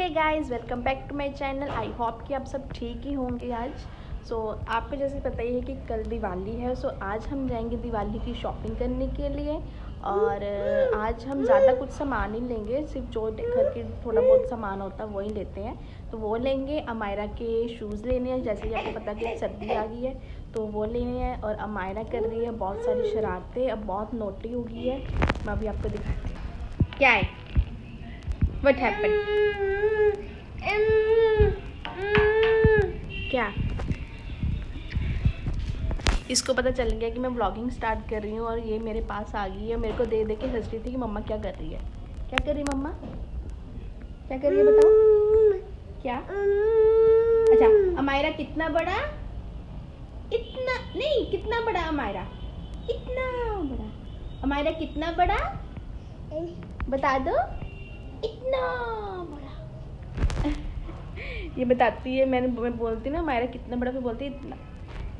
Hey guys welcome back to my channel I hope कि आप सब ठीक ही होंगे आज। सो so, आपको जैसे पता ही है कि कल दिवाली है सो so, आज हम जाएँगे दिवाली की शॉपिंग करने के लिए। और आज हम ज़्यादा कुछ सामान ही लेंगे सिर्फ़ जो घर के थोड़ा बहुत सामान होता है वही लेते हैं। तो वो लेंगे अमायरा के शूज़ लेने हैं जैसे कि आपको पता कि सर्दी आ गई है तो वो लेने हैं। और अमायरा कर रही है बहुत सारी शरारतें अब बहुत नोटी हो गई है। मैं अभी आपको दिखाती हूँ। क्या है? वट हैपन क्या? इसको पता चल गया कि मैं ब्लॉगिंग स्टार्ट कर रही हूँ और ये मेरे पास आ गई है मेरे को दे दे के हंस रही थी कि मम्मा क्या कर रही है। क्या कर रही है मम्मा? क्या कर रही है बताओ। क्या? अच्छा अमायरा कितना बड़ा? इतना नहीं कितना बड़ा अमायरा? इतना बड़ा। अमायरा कितना बड़ा? बता दो। इतना बड़ा ये बताती है मैंने मैं बोलती ना मायरा कितना बड़ा फिर बोलती है इतना।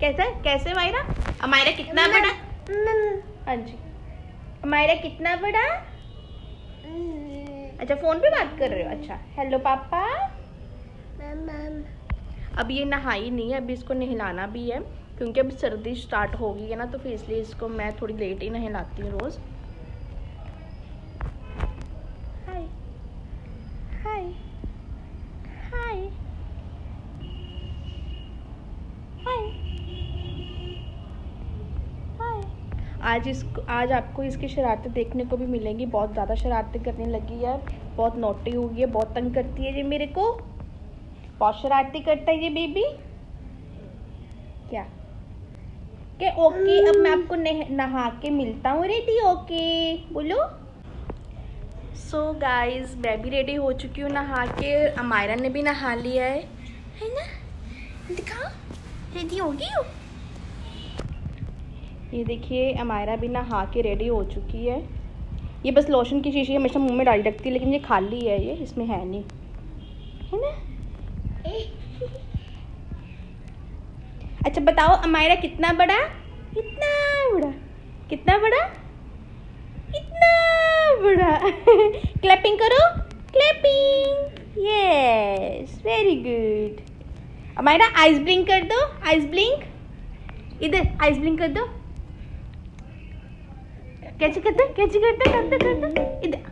कैसा कैसे मायरा? मायरा कितना बड़ा? हाँ जी। मायरा कितना बड़ा? अच्छा फ़ोन पे बात कर रहे हो? अच्छा। हेलो पापा। अब ये नहाई नहीं है अभी इसको नहलाना भी है क्योंकि अभी सर्दी स्टार्ट हो गई है ना तो फिर इसलिए इसको मैं थोड़ी लेट ही नहलाती हूँ रोज़। हाय हाय हाय आज इसको आज आपको इसकी शरारतें देखने को भी मिलेंगी। बहुत ज़्यादा शरारतें करने लगी है। बहुत नोटी हो गई है, बहुत तंग करती है ये मेरे को। बहुत शरारती करता है ये बेबी। क्या? के ओके, अब मैं आपको नहा के मिलता हूँ। रेडी ओके बोलो। सो so गाइस मैं भी रेडी हो चुकी हूँ नहा के। अमायरा ने भी नहा लिया है। है ना? दिखा रेडी हो गई हो? ये देखिए अमायरा भी नहा के रेडी हो चुकी है। ये बस लोशन की शीशी हमेशा मुँह में डाली रखती है लेकिन ये खाली है ये इसमें है नहीं। है ना? अच्छा बताओ अमायरा कितना बड़ा? कितना बड़ा? कितना बड़ा? बड़ा। क्लैपिंग करो। Clapping yes very good Amayra eyes blink कर दो। आइस ब्लिंक इधर आइस ब्लिंक कर दो। कैसे करते कैसे करते करते करते इधर।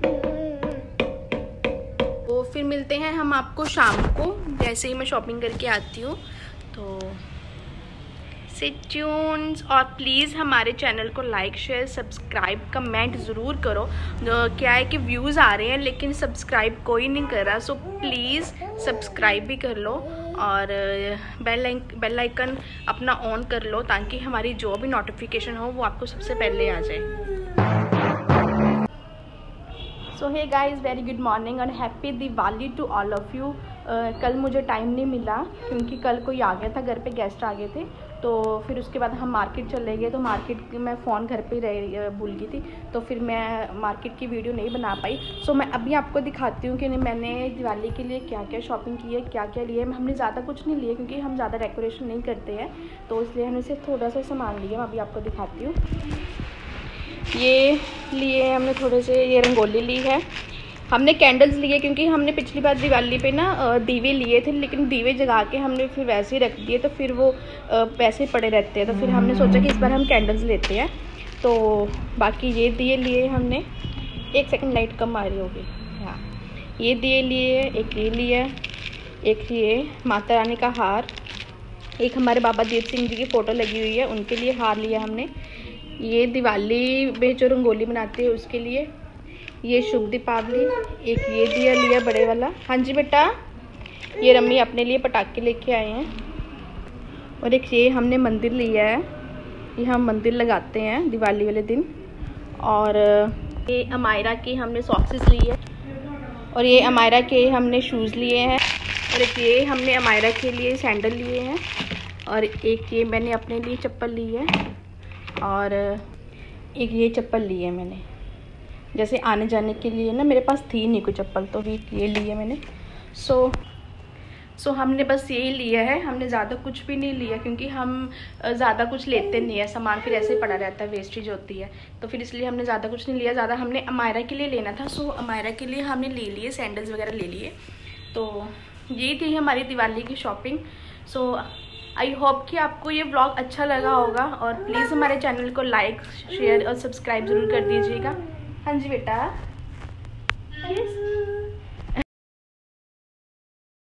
तो फिर मिलते हैं हम आपको शाम को। जैसे ही मैं शॉपिंग करके आती हूँ तो से ट्यून्स और प्लीज़ हमारे चैनल को लाइक शेयर सब्सक्राइब कमेंट ज़रूर करो। क्या है कि व्यूज़ आ रहे हैं, लेकिन सब्सक्राइब कोई नहीं कर रहा सो प्लीज़ सब्सक्राइब भी कर लो और बेल बेल आइकन अपना ऑन कर लो ताकि हमारी जो भी नोटिफिकेशन हो, वो आपको सबसे पहले आ जाए। So hey guys very good morning and happy Diwali to all of you कल मुझे टाइम नहीं मिला, क्योंकि कल कोई आ गया था, घर पे गेस्ट आ गए थे। तो फिर उसके बाद हम मार्केट चले गए तो मार्केट में फ़ोन घर पे रह भूल गई थी। तो फिर मैं मार्केट की वीडियो नहीं बना पाई। सो मैं अभी आपको दिखाती हूँ कि मैंने दिवाली के लिए क्या क्या शॉपिंग की है क्या क्या है। हमने ज़्यादा कुछ नहीं लिया क्योंकि हम ज़्यादा डेकोरेशन नहीं करते हैं। तो इसलिए हमने सिर्फ़ थोड़ा सा सामान लिया, मैं अभी आपको दिखाती हूँ। ये लिए हमने थोड़े से, ये रंगोली ली है। हमने कैंडल्स लिए क्योंकि हमने पिछली बार दिवाली पे ना दीवे लिए थे, लेकिन दीवे जगा के हमने फिर वैसे ही रख दिए तो फिर वो पैसे पड़े रहते हैं। तो फिर हमने सोचा कि इस बार हम कैंडल्स लेते हैं। तो बाकी ये दिए लिए हमने। एक सेकंड लाइट कम आ रही होगी। हाँ। ये दिए लिए, एक ये लिया एक ये माता रानी का हार। एक हमारे बाबा दीप सिंह जी की फ़ोटो लगी हुई है, उनके लिए हार लिया हमने। ये दिवाली में जो रंगोली बनाते हैं, उसके लिए ये शुभ दीपावली, एक ये दिया लिया बड़े वाला। हाँ जी बेटा, ये रम्मी अपने लिए पटाखे लेके आए हैं। और एक ये हमने मंदिर लिया है, ये हम मंदिर लगाते हैं दिवाली वाले दिन। और, ये अमायरा के हमने सॉक्सेस ली है। और ये अमायरा के हमने शूज़ लिए हैं। और एक ये हमने अमायरा के लिए सैंडल लिए हैं। और एक ये मैंने अपने लिए चप्पल ली है। और एक ये चप्पल ली है मैंने। जैसे आने जाने के लिए ना मेरे पास थी नहीं कोई चप्पल तो भी ये ली है मैंने। सो so, सो so, हमने बस यही लिया है। हमने ज़्यादा कुछ भी नहीं लिया क्योंकि हम ज़्यादा कुछ लेते नहीं है। सामान फिर ऐसे ही पड़ा रहता है वेस्टेज होती है। तो फिर इसलिए हमने ज़्यादा कुछ नहीं लिया। ज़्यादा हमने अमायरा के लिए लेना था। सो so, अमायरा के लिए हमने ले लिए सैंडल्स वगैरह ले लिए। तो यही थी हमारी दिवाली की शॉपिंग सो आई होप कि आपको ये ब्लॉग अच्छा लगा होगा। और प्लीज़ हमारे चैनल को लाइक शेयर और सब्सक्राइब ज़रूर कर दीजिएगा। हाँ जी बेटा यस